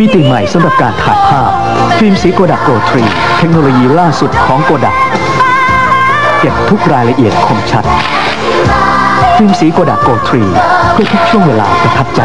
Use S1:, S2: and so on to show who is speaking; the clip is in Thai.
S1: มิติใหม่สำหรับการถ่ายภาพ ฟิล์มสี Kodak Gold Three เทคโนโลยีล่าสุดของโกดัก เก็บทุกรายละเอียดคมชัด ฟิล์มสี Kodak Gold Three เพื่อทุกช่วงเวลาประทับใจ